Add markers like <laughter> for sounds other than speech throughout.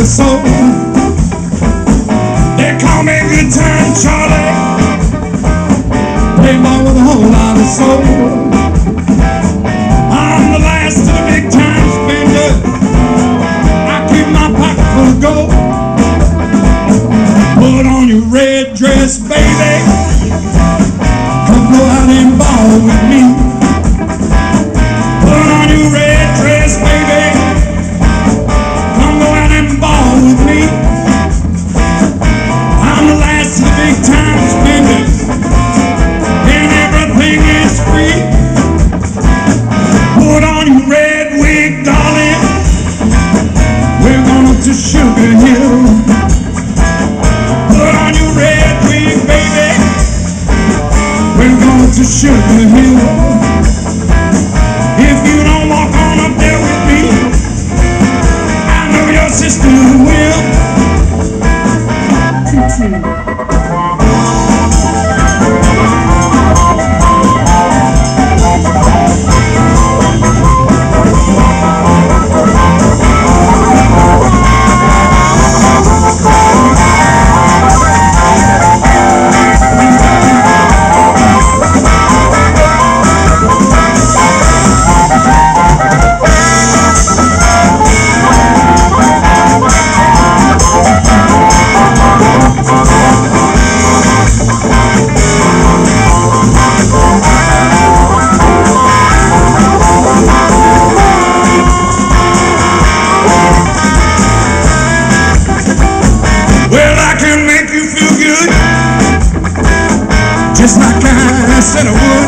of soul. Going I said I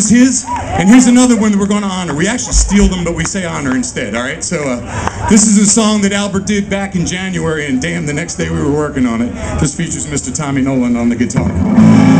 was his. And here's another one that we're going to honor. We actually steal them, but we say honor instead, all right? So uh, this is a song that Albert did back in January, and damn, the next day we were working on it. This features Mr. Tommy Nolan on the guitar.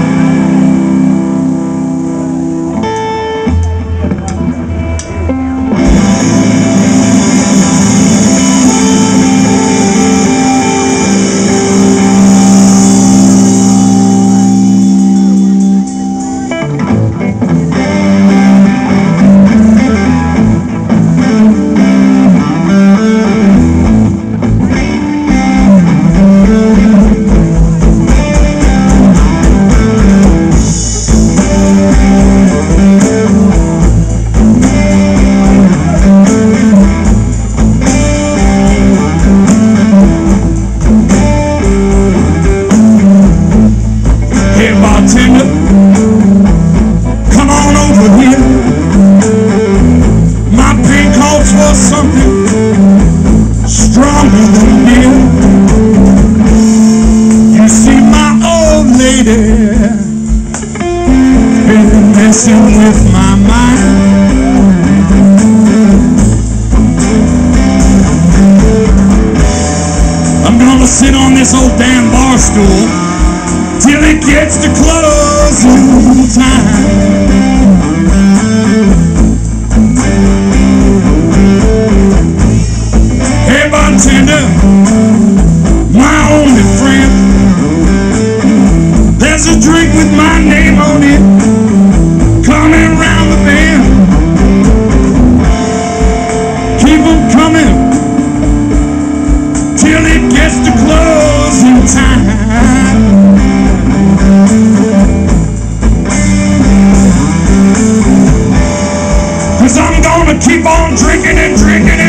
Keep on drinking and drinking. and drinking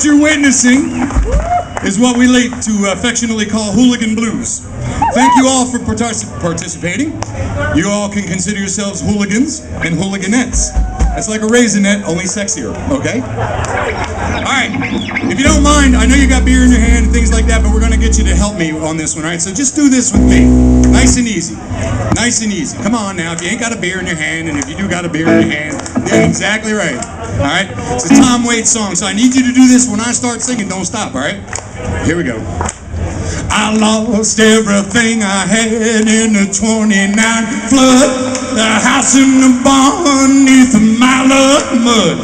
What you're witnessing is what we like to affectionately call hooligan blues. Thank you all for partic- participating. You all can consider yourselves hooligans and hooliganettes. It's like a raisinette, only sexier, okay? All right, if you don't mind, I know you got beer in your hand and things like that, but we're gonna get you to help me on this one, all right? So just do this with me, nice and easy, nice and easy. Come on now, if you ain't got a beer in your hand, and if you do got a beer in your hand, yeah, exactly right. All right, it's a Tom Waits song, so I need you to do this when I start singing. Don't stop, all right? Here we go. I lost everything I had in the 29 flood. The house and the barn a mile of mud.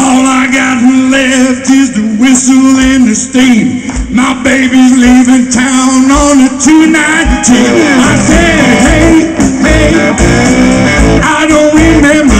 All I got left is the whistle and the steam. My baby's leaving town on the 219. I said, hey, hey, I don't remember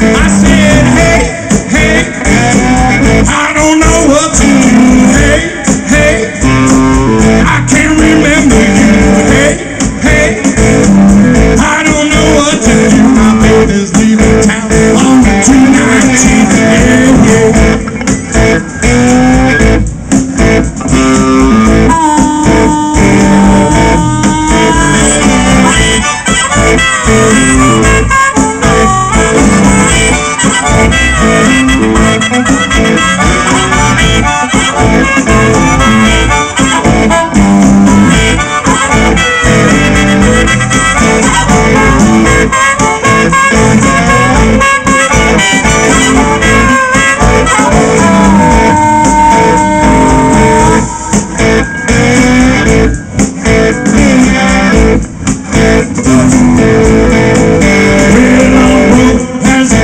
I'm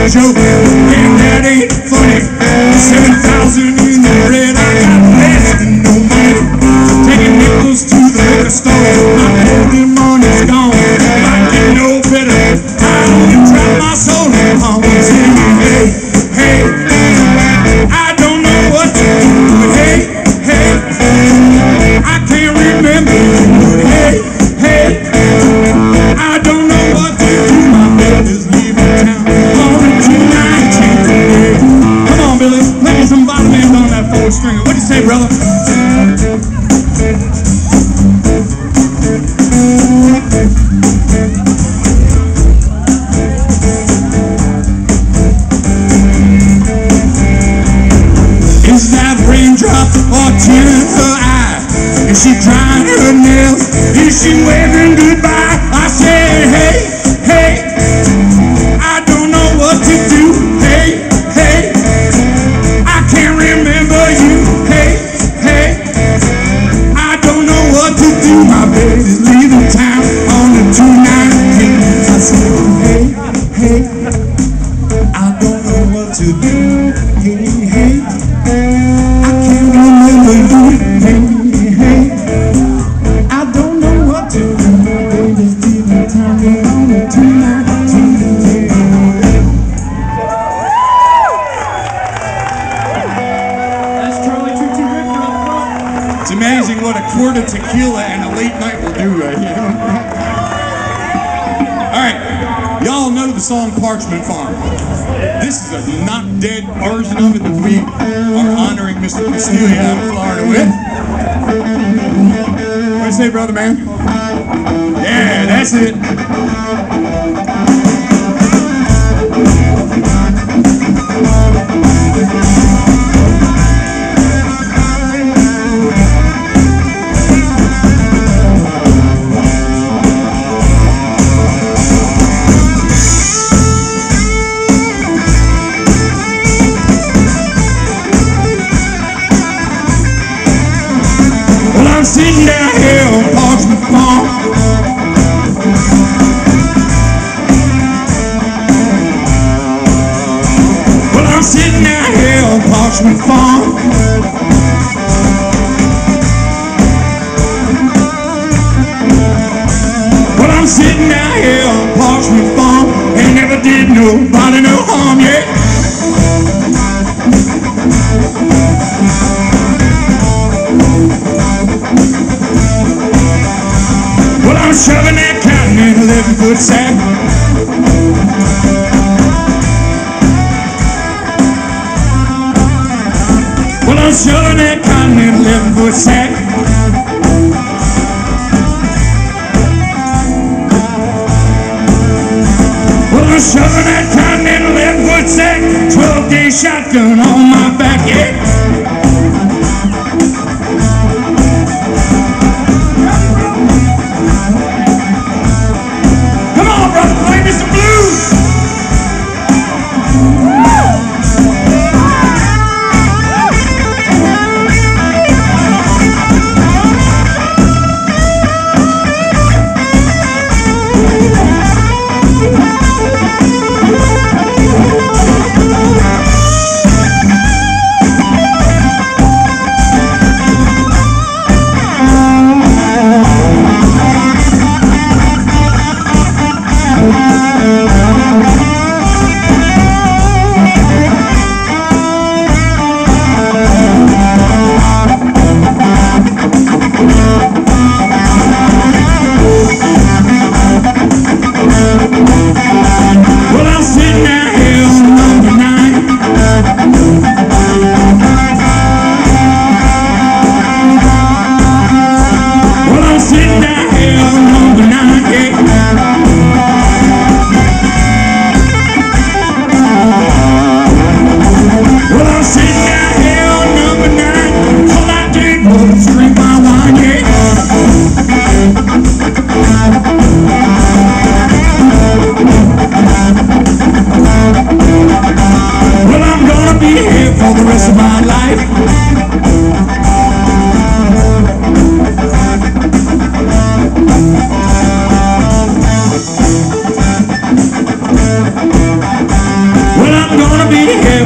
as It's amazing what a quart of tequila and a late night will do right here. <laughs> All right, y'all know the song Parchman Farm. This is a not dead version of it that we are honoring Mr. Cornelia out of Florida with. What do you say, brother man? Yeah, that's it. Well, I'm sitting out here on Parchman Farm and never did nobody shotgun on my back, yeah. Well,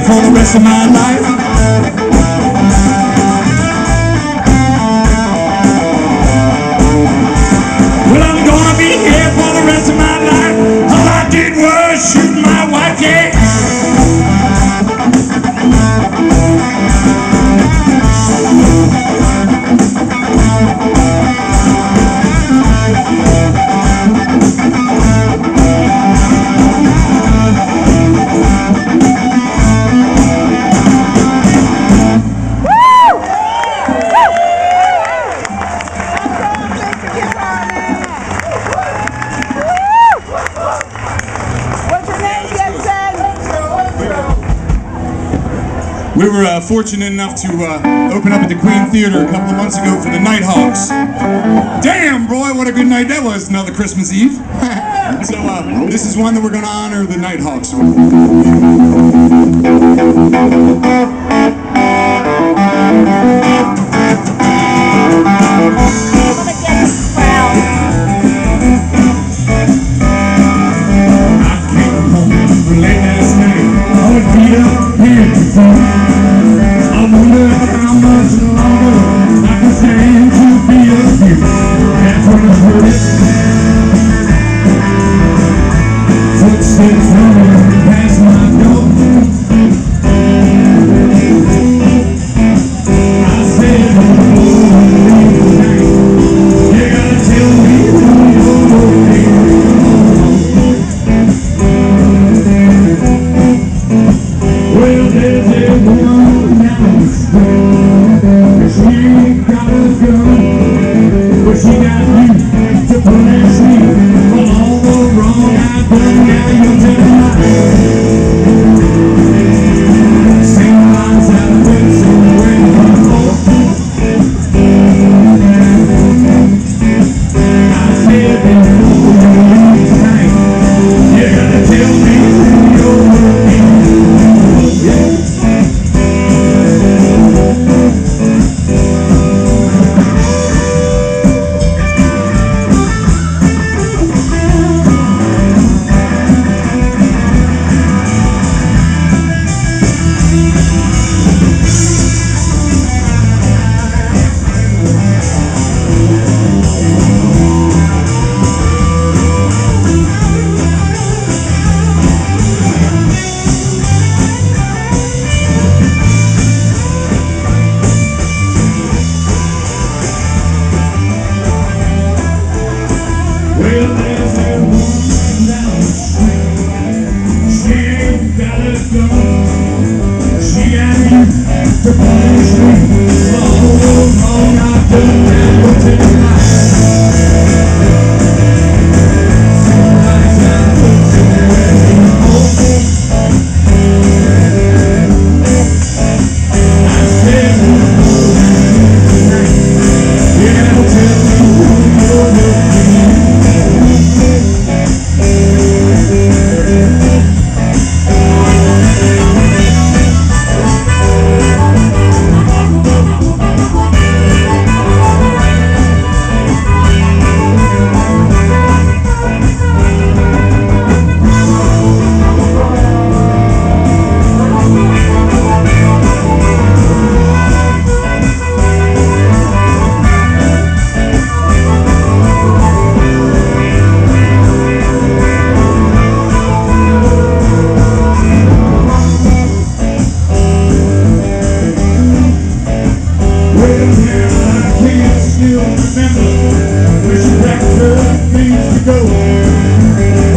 for the rest of my life. Fortunate enough to uh, open up at the Queen Theater a couple of months ago for the Nighthawks. Damn, boy, what a good night that was! Another Christmas Eve. <laughs> so uh, this is one that we're going to honor the Nighthawks. I came home late last night. I was beat up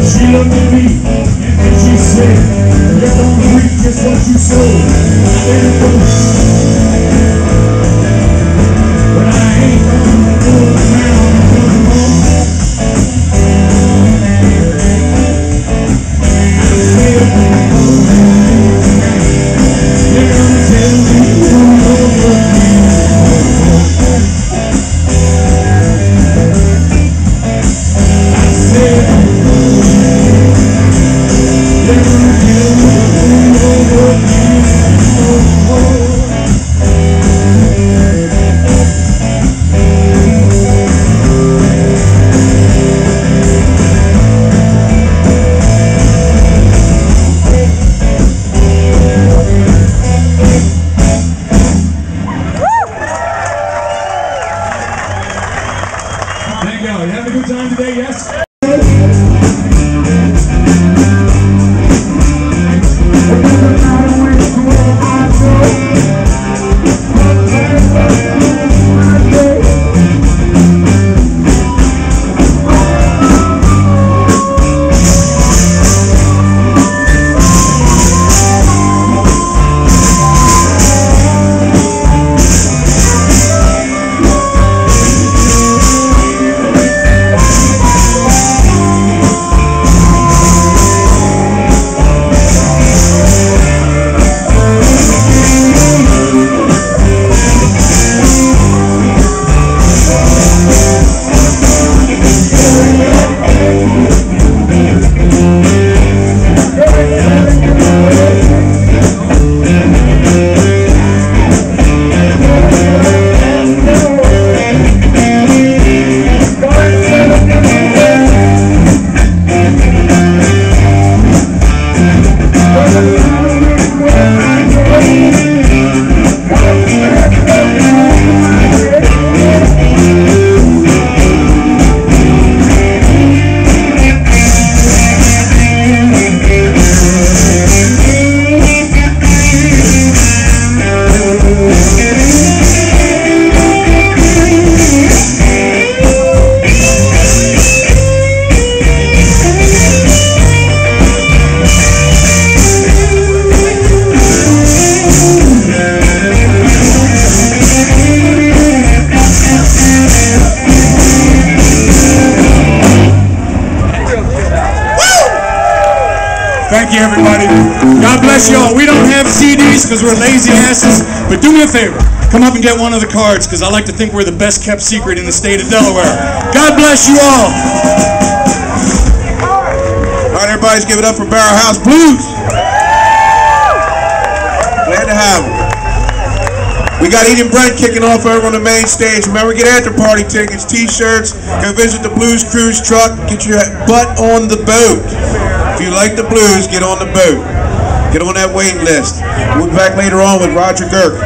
She looked at me and then she said, You're gonna reap just what you sow. Thank you, everybody. God bless you all. We don't have CDs because we're lazy asses, but do me a favor. Come up and get one of the cards because I like to think we're the best kept secret in the state of Delaware. God bless you all. All right, everybody's give it up for Barrelhouse Blues. Glad to have them. We got Eden Brent kicking off over on the main stage. Remember, get after party tickets, t-shirts, go visit the Blues Cruise truck, get your butt on the boat. If you like the blues, get on the boat. Get on that waiting list. We'll be back later on with Roger Girke.